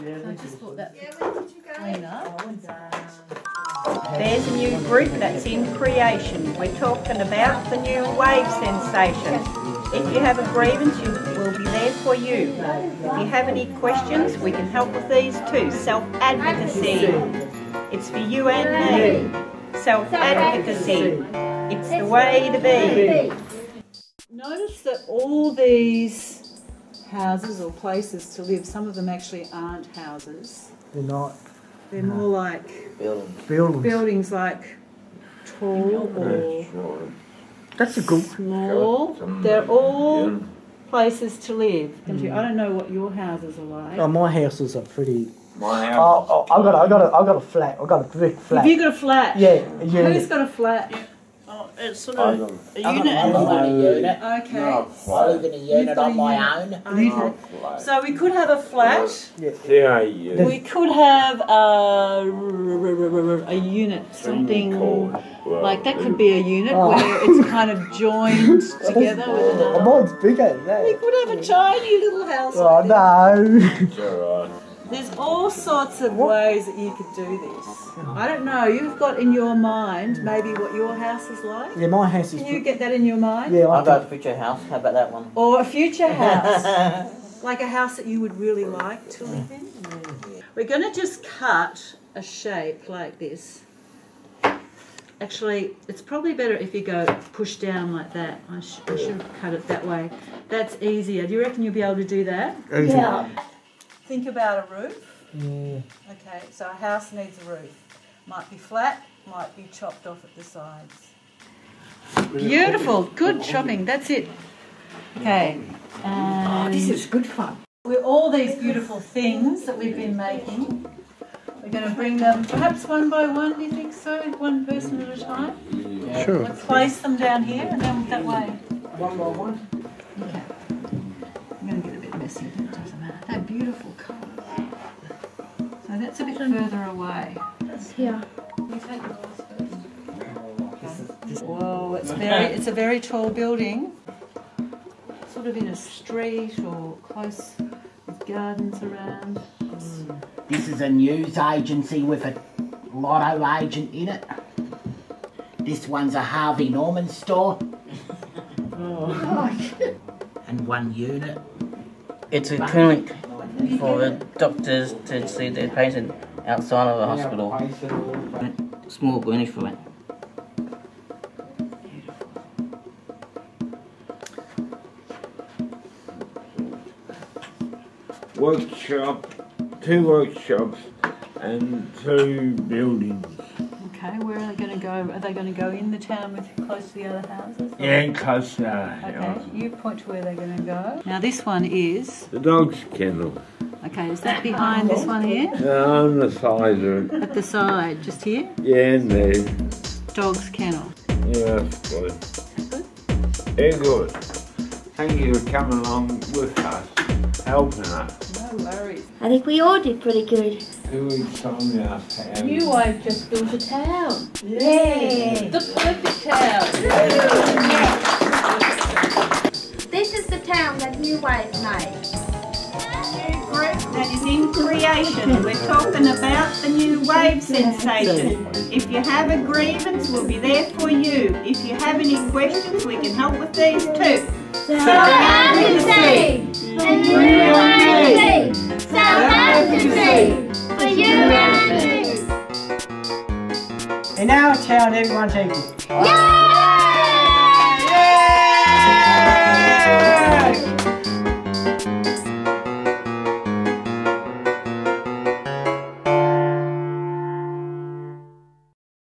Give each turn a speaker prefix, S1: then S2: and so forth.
S1: I just thought that clean. Oh,
S2: There's a new group that's in creation. We're talking about the new wave sensation. If you have a grievance, you will be there for you. If you have any questions, we can help with these too. Self-advocacy. It's for you and me. Self-advocacy. It's the way to be.
S1: Notice that all these houses or places to live, some of them actually aren't houses.
S3: They're not
S1: They're more like
S4: Buildings.
S3: buildings.
S1: buildings like tall or
S3: That's a good.
S1: small. They're all places to live. And you- I hmm. don't know what your houses are like.
S3: Oh, my houses are pretty.
S4: My
S3: Oh,
S4: house.
S3: oh, I got, a, I got, a, I got a flat. I got a brick flat.
S1: Have you got a flat?
S3: yeah, a
S1: Who's
S3: unit.
S1: got a flat?
S5: It's sort of
S4: don't-
S5: a
S6: I
S5: unit and
S6: in a unit.
S1: Okay.
S4: No,
S6: I
S4: flat.
S6: live in a unit on my own.
S1: Okay.
S4: No.
S1: So we could have a flat.
S4: Yeah, yeah.
S1: We could have a, a unit, something like that could be a unit
S3: Oh.
S1: where it's kind of joined together with
S3: Oh,
S1: another.
S3: mine's bigger than that.
S1: We could have a tiny little house.
S3: Oh no.
S4: It's alright.
S1: There's all sorts of ways that you could do this. I don't know. You've got in your mind maybe what your house is like.
S3: yeah, my house is.
S1: Can you get that in your mind?
S3: yeah, I
S6: I've got a future house. How about that one?
S1: Or a future house, like a house that you would really like to live in. We're going to just cut a shape like this. Actually, it's probably better if you go push down like that. I, sh- I should have cut it that way. That's easier. Do you reckon you'll be able to do that?
S3: yeah.
S1: Think about a roof.
S3: yeah.
S1: Okay, so a house needs a roof. Might be flat, might be chopped off at the sides. Beautiful, good chopping. That's it. Okay. Oh, and
S3: This is good fun.
S1: with all these beautiful things that we've been making, we're going to bring them perhaps one by one. Do you think so? One person at a time.
S3: Sure.
S1: Let's place them down here and then that way.
S3: One by one.
S1: Okay. I'm going to get a bit it doesn't matter. They're beautiful colours. So that's a bit further away.
S7: Yeah.
S1: You take. Whoa, it's very, it's a very tall building. Sort of in a street or close with gardens around.
S6: This is a news agency with a lotto agent in it. This one's a Harvey Norman store. oh. and one unit.
S5: It's a clinic for the doctors to see their patient outside of the hospital. Small Burnish for it.
S4: Workshop, two workshops, and two buildings.
S1: Okay, where are they going to go? Are they going to go in the town with close to the other houses? or-
S4: Yeah, close uh, to our
S1: Okay,
S4: house.
S1: you point to where they're going to go. Now this one is,
S4: The dog's kennel.
S1: okay, is that behind this one here?
S4: They're on the side of it.
S1: At the side, just here?
S4: Yeah, and there.
S1: Dog's kennel.
S4: Yeah, that's good. Very good. Thank you for coming along with us, helping us.
S1: No worries.
S7: I think we all did pretty good.
S4: Two weeks on the house.
S1: New Wave just built a town.
S7: Yay!
S1: The perfect town.
S7: This is the town that New Wave made.
S2: group that is in creation. We're talking about the new wave sensation. If you have a grievance, we'll be there for you. If you have any questions, we can help with these too.
S7: Self-advocacy! And you and me! Self-advocacy! For you and me!
S3: In our town, everyone's equal.
S7: Yay!